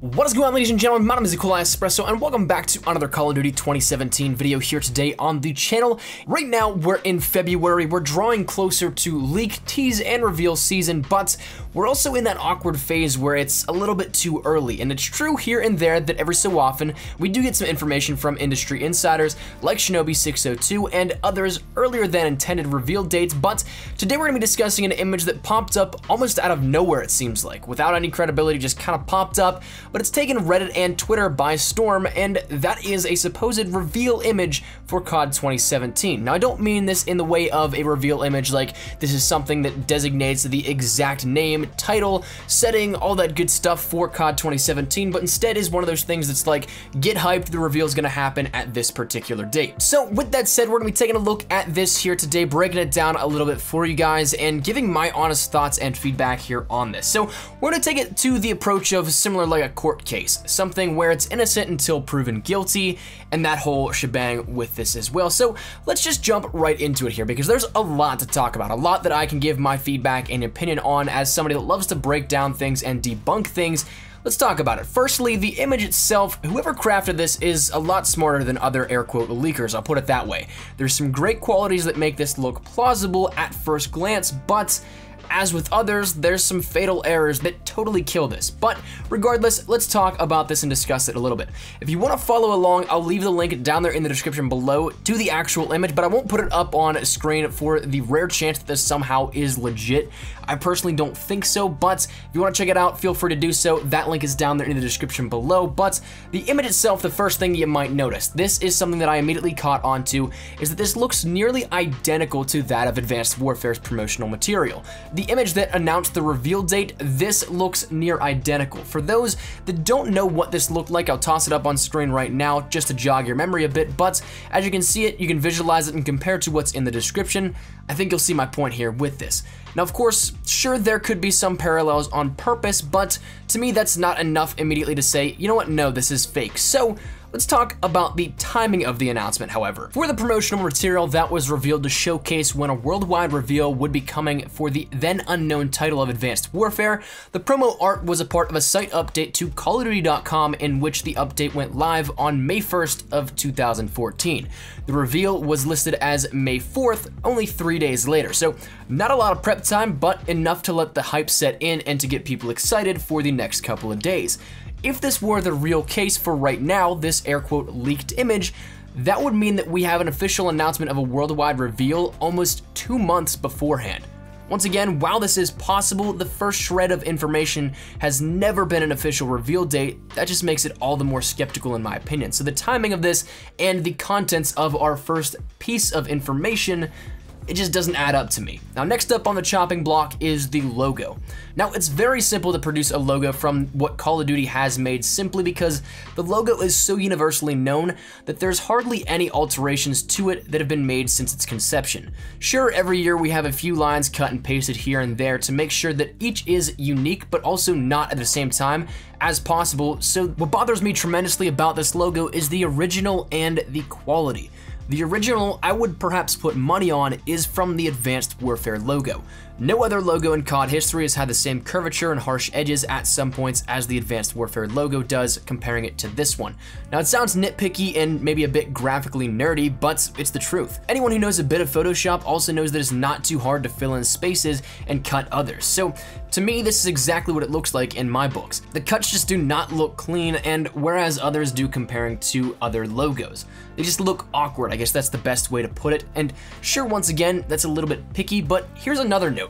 What is going on ladies and gentlemen, my name is eColi Espresso and welcome back to another Call of Duty 2017 video here today on the channel. Right now we're in February, we're drawing closer to leak, tease, and reveal season, but we're also in that awkward phase where it's a little bit too early, and it's true here and there that every so often we do get some information from industry insiders like Shinobi602 and others earlier than intended reveal dates, but today we're going to be discussing an image that popped up almost out of nowhere it seems like, without any credibility, just kind of popped up, but it's taken Reddit and Twitter by storm, and that is a supposed reveal image for COD 2017. Now, I don't mean this in the way of a reveal image like this is something that designates the exact name, title, setting, all that good stuff for COD 2017, but instead is one of those things that's like, get hyped, the reveal is gonna happen at this particular date. So with that said, we're gonna be taking a look at this here today, breaking it down a little bit for you guys, and giving my honest thoughts and feedback here on this. So we're gonna take it to the approach of similar like a court case, something where it's innocent until proven guilty, and that whole shebang with this as well. So let's just jump right into it here because there's a lot to talk about, a lot that I can give my feedback and opinion on as somebody that loves to break down things and debunk things. Let's talk about it. Firstly, the image itself, whoever crafted this is a lot smarter than other air quote leakers, I'll put it that way. There's some great qualities that make this look plausible at first glance, but as with others, there's some fatal errors that totally kill this. But regardless, let's talk about this and discuss it a little bit. If you want to follow along, I'll leave the link down there in the description below to the actual image, but I won't put it up on screen for the rare chance that this somehow is legit. I personally don't think so, but if you want to check it out, feel free to do so. That link is down there in the description below, but the image itself, the first thing you might notice, this is something that I immediately caught onto, is that this looks nearly identical to that of Advanced Warfare's promotional material. The image that announced the reveal date, this looks near identical. For those that don't know what this looked like, I'll toss it up on screen right now just to jog your memory a bit, but as you can see it, you can visualize it and compare it to what's in the description. I think you'll see my point here with this. Now, of course, sure, there could be some parallels on purpose, but to me, that's not enough immediately to say, you know what, no, this is fake. So, Let's talk about the timing of the announcement, however. For the promotional material that was revealed to showcase when a worldwide reveal would be coming for the then unknown title of Advanced Warfare, the promo art was a part of a site update to CallOfDuty.com in which the update went live on May 1st of 2014. The reveal was listed as May 4th, only three days later, so not a lot of prep time, but enough to let the hype set in and to get people excited for the next couple of days. If this were the real case for right now, this air quote leaked image, that would mean that we have an official announcement of a worldwide reveal almost two months beforehand. Once again, while this is possible, the first shred of information has never been an official reveal date. That just makes it all the more skeptical in my opinion. So the timing of this and the contents of our first piece of information it just doesn't add up to me. Now next up on the chopping block is the logo. Now it's very simple to produce a logo from what Call of Duty has made simply because the logo is so universally known that there's hardly any alterations to it that have been made since its conception. Sure, every year we have a few lines cut and pasted here and there to make sure that each is unique but also not at the same time as possible, so what bothers me tremendously about this logo is the original and the quality. The original I would perhaps put money on is from the Advanced Warfare logo. No other logo in COD history has had the same curvature and harsh edges at some points as the Advanced Warfare logo does, comparing it to this one. Now it sounds nitpicky and maybe a bit graphically nerdy, but it's the truth. Anyone who knows a bit of Photoshop also knows that it's not too hard to fill in spaces and cut others. So to me, this is exactly what it looks like in my books. The cuts just do not look clean, and whereas others do comparing to other logos. They just look awkward, I guess that's the best way to put it. And sure, once again, that's a little bit picky, but here's another note.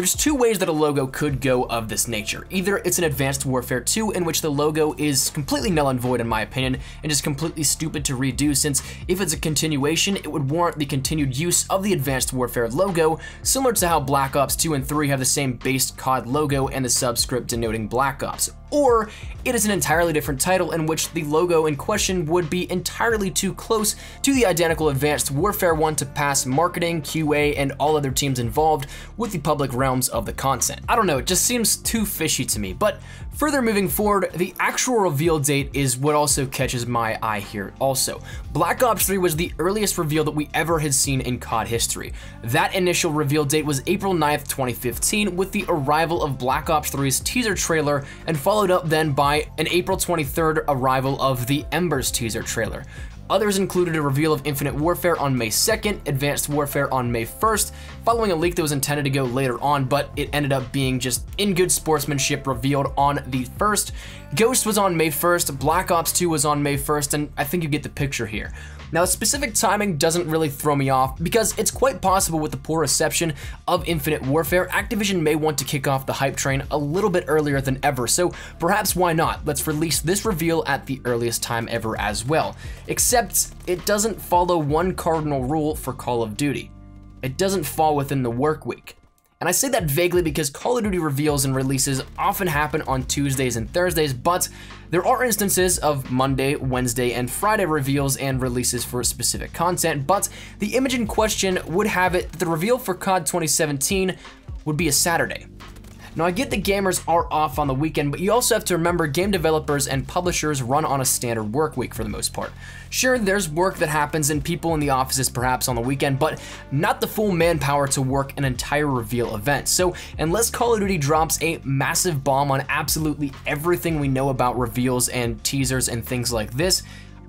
There's two ways that a logo could go of this nature. Either it's an Advanced Warfare 2 in which the logo is completely null and void in my opinion and is completely stupid to redo since if it's a continuation it would warrant the continued use of the Advanced Warfare logo similar to how Black Ops 2 and 3 have the same base COD logo and the subscript denoting Black Ops or it is an entirely different title in which the logo in question would be entirely too close to the identical Advanced Warfare one to pass marketing, QA, and all other teams involved with the public realm realms of the content. I don't know, it just seems too fishy to me, but Further moving forward, the actual reveal date is what also catches my eye here also. Black Ops 3 was the earliest reveal that we ever had seen in COD history. That initial reveal date was April 9th, 2015 with the arrival of Black Ops 3's teaser trailer and followed up then by an April 23rd arrival of the Embers teaser trailer. Others included a reveal of Infinite Warfare on May 2nd, Advanced Warfare on May 1st, following a leak that was intended to go later on, but it ended up being just in good sportsmanship revealed on the 1st. Ghost was on May 1st, Black Ops 2 was on May 1st, and I think you get the picture here. Now, specific timing doesn't really throw me off because it's quite possible with the poor reception of Infinite Warfare, Activision may want to kick off the hype train a little bit earlier than ever, so perhaps why not? Let's release this reveal at the earliest time ever as well. Except it doesn't follow one cardinal rule for Call of Duty. It doesn't fall within the work week. And I say that vaguely because Call of Duty reveals and releases often happen on Tuesdays and Thursdays, but there are instances of Monday, Wednesday, and Friday reveals and releases for specific content, but the image in question would have it that the reveal for COD 2017 would be a Saturday. Now I get the gamers are off on the weekend, but you also have to remember game developers and publishers run on a standard work week for the most part. Sure, there's work that happens and people in the offices perhaps on the weekend, but not the full manpower to work an entire reveal event. So unless Call of Duty drops a massive bomb on absolutely everything we know about reveals and teasers and things like this,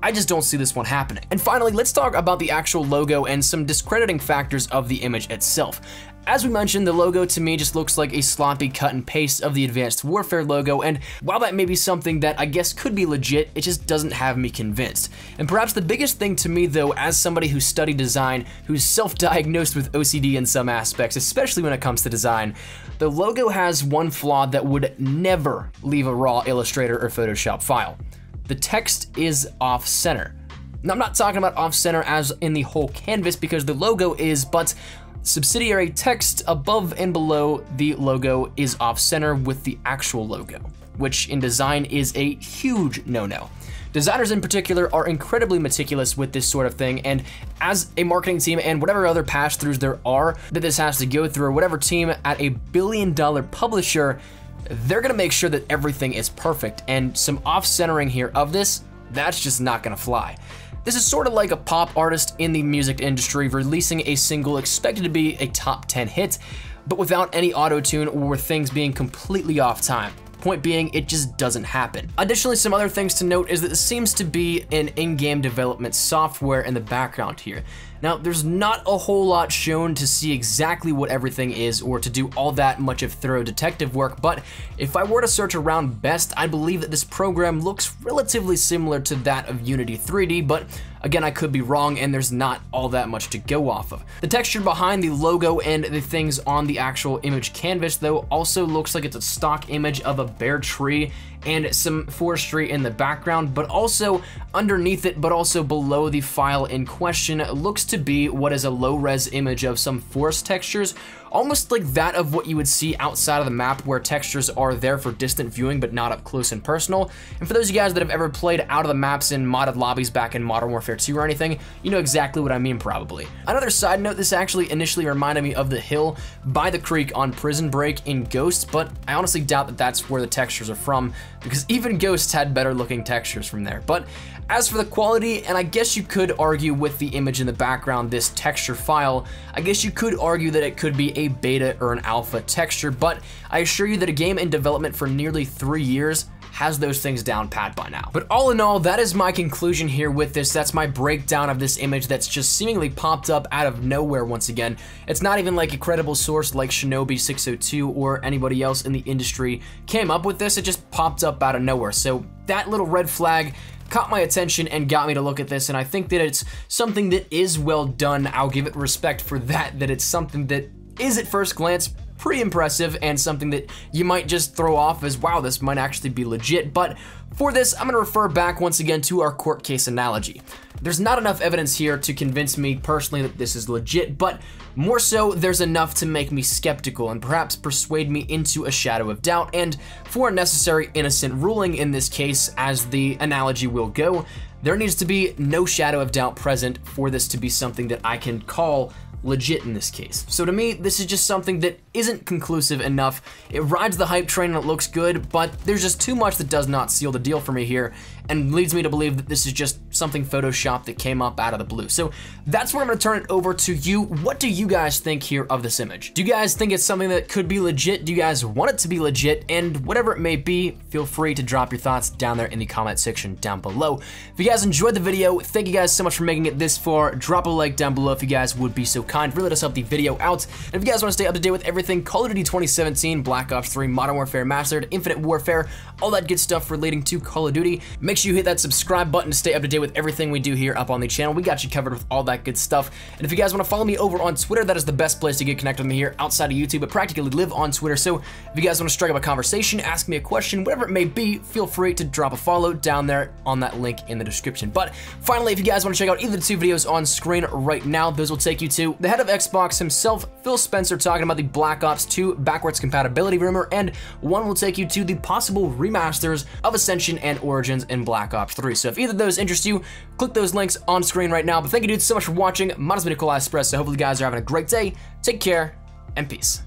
I just don't see this one happening. And finally, let's talk about the actual logo and some discrediting factors of the image itself. As we mentioned, the logo to me just looks like a sloppy cut and paste of the Advanced Warfare logo, and while that may be something that I guess could be legit, it just doesn't have me convinced. And perhaps the biggest thing to me though, as somebody who studied design, who's self-diagnosed with OCD in some aspects, especially when it comes to design, the logo has one flaw that would never leave a raw Illustrator or Photoshop file. The text is off-center. Now, I'm not talking about off-center as in the whole canvas because the logo is, but subsidiary text above and below the logo is off center with the actual logo, which in design is a huge no-no. Designers in particular are incredibly meticulous with this sort of thing, and as a marketing team and whatever other pass-throughs there are that this has to go through, whatever team at a billion dollar publisher, they're gonna make sure that everything is perfect, and some off-centering here of this, that's just not gonna fly. This is sort of like a pop artist in the music industry releasing a single expected to be a top 10 hit, but without any auto-tune or things being completely off time. Point being, it just doesn't happen. Additionally, some other things to note is that this seems to be an in-game development software in the background here. Now, there's not a whole lot shown to see exactly what everything is or to do all that much of thorough detective work, but if I were to search around best, I believe that this program looks relatively similar to that of Unity 3D, but Again, I could be wrong and there's not all that much to go off of. The texture behind the logo and the things on the actual image canvas though also looks like it's a stock image of a bare tree and some forestry in the background, but also underneath it, but also below the file in question, looks to be what is a low-res image of some forest textures, almost like that of what you would see outside of the map where textures are there for distant viewing but not up close and personal. And for those of you guys that have ever played out of the maps in modded lobbies back in Modern Warfare 2 or anything, you know exactly what I mean probably. Another side note, this actually initially reminded me of the hill by the creek on Prison Break in Ghosts, but I honestly doubt that that's where the textures are from because even Ghosts had better looking textures from there. But as for the quality, and I guess you could argue with the image in the background, this texture file, I guess you could argue that it could be a beta or an alpha texture, but I assure you that a game in development for nearly three years has those things down pat by now. But all in all, that is my conclusion here with this. That's my breakdown of this image that's just seemingly popped up out of nowhere once again. It's not even like a credible source like Shinobi602 or anybody else in the industry came up with this. It just popped up out of nowhere. So that little red flag caught my attention and got me to look at this and I think that it's something that is well done. I'll give it respect for that, that it's something that is at first glance pretty impressive and something that you might just throw off as, wow, this might actually be legit. But for this, I'm gonna refer back once again to our court case analogy. There's not enough evidence here to convince me personally that this is legit, but more so, there's enough to make me skeptical and perhaps persuade me into a shadow of doubt, and for a necessary innocent ruling in this case, as the analogy will go, there needs to be no shadow of doubt present for this to be something that I can call legit in this case. So to me, this is just something that isn't conclusive enough. It rides the hype train and it looks good, but there's just too much that does not seal the deal for me here and leads me to believe that this is just something Photoshop that came up out of the blue. So that's where I'm gonna turn it over to you. What do you guys think here of this image? Do you guys think it's something that could be legit? Do you guys want it to be legit? And whatever it may be, feel free to drop your thoughts down there in the comment section down below. If you guys enjoyed the video, thank you guys so much for making it this far. Drop a like down below if you guys would be so kind. Really does help the video out. And if you guys want to stay up to date with everything Call of Duty 2017, Black Ops 3, Modern Warfare Mastered, Infinite Warfare, all that good stuff relating to Call of Duty, make sure you hit that subscribe button to stay up to date with everything we do here up on the channel. We got you covered with all that good stuff. And if you guys want to follow me over on Twitter, that is the best place to get connected with me here outside of YouTube, but practically live on Twitter. So if you guys want to strike up a conversation, ask me a question, whatever it may be, feel free to drop a follow down there on that link in the description. But finally, if you guys want to check out either the two videos on screen right now, those will take you to the head of Xbox himself, Phil Spencer, talking about the Black Ops 2 backwards compatibility rumor, and one will take you to the possible remasters of Ascension and Origins in Black Ops 3. So if either of those interest you, click those links on screen right now. But thank you dudes so much for watching. My name is eColi Espresso. Hopefully you guys are having a great day. Take care and peace.